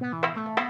嗯